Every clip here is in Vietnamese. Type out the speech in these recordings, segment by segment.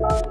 Bye.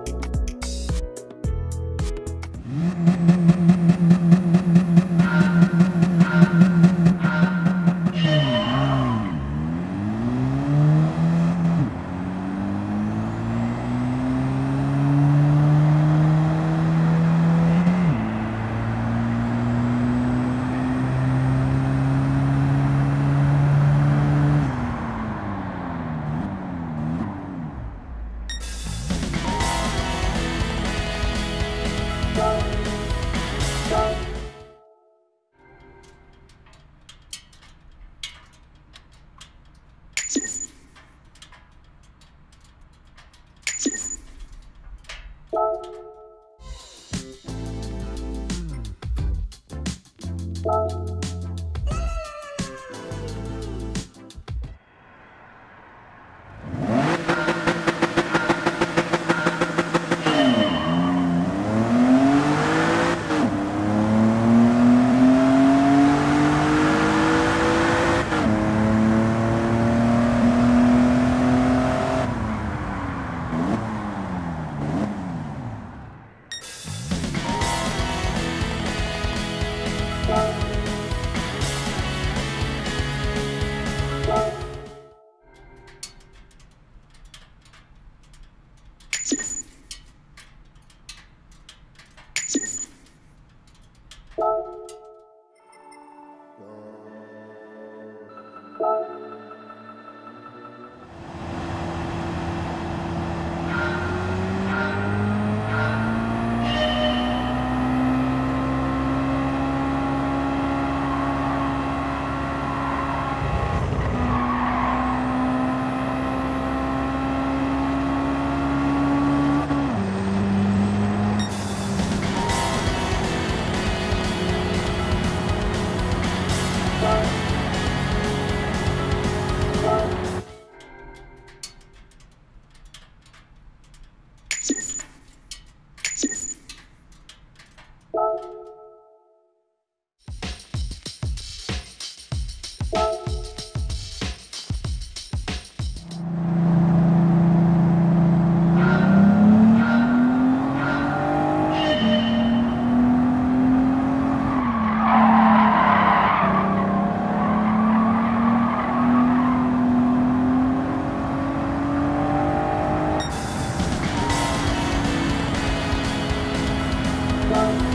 Thank you.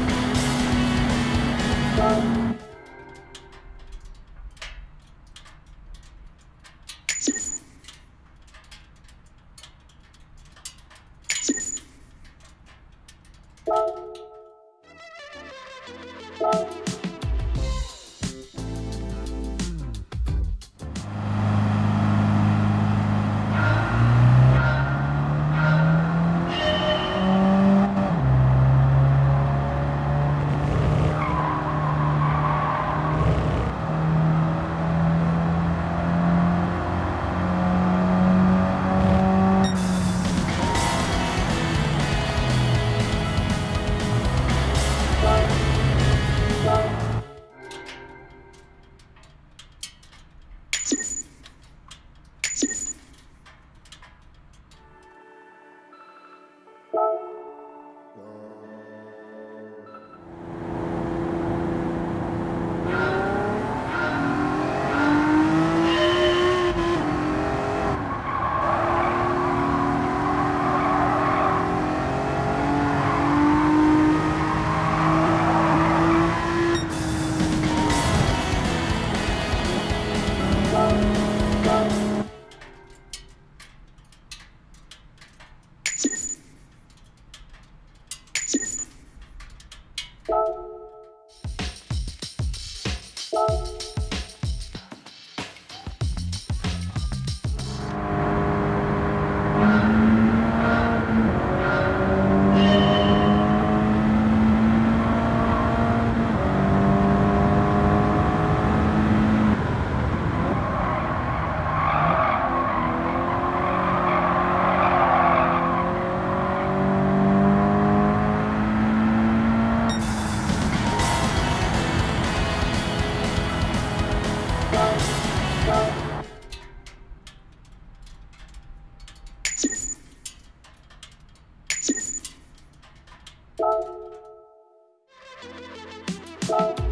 Bye.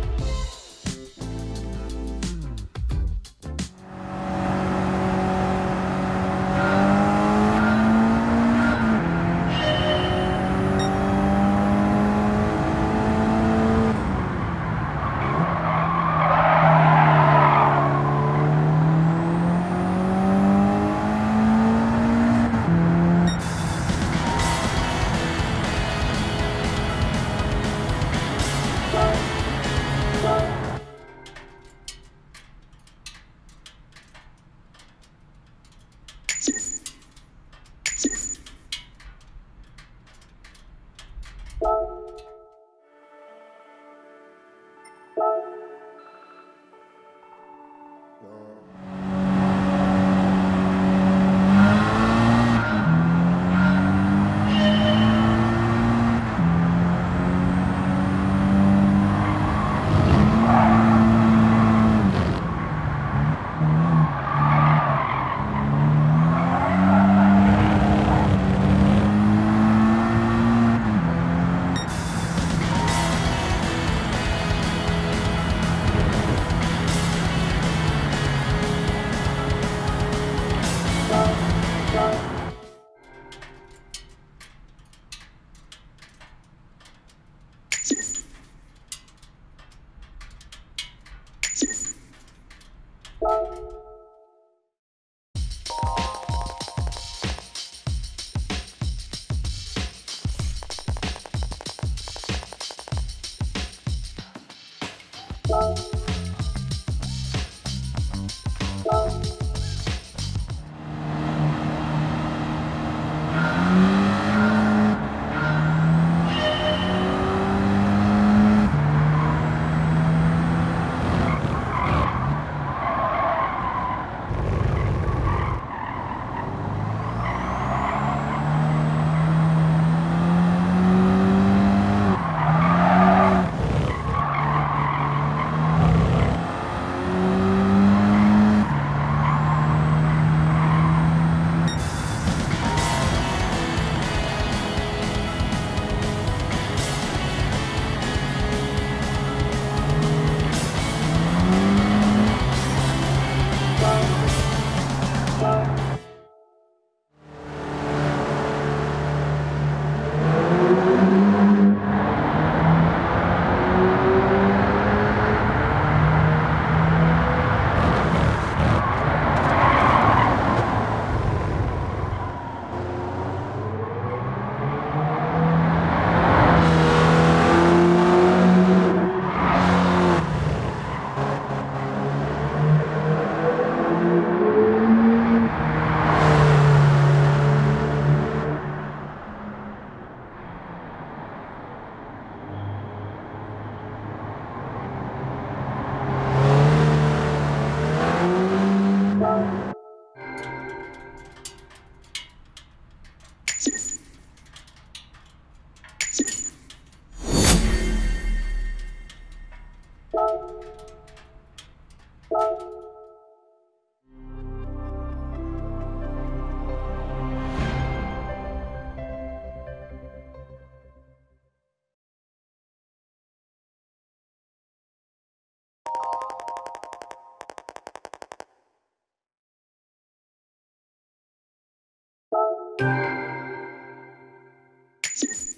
just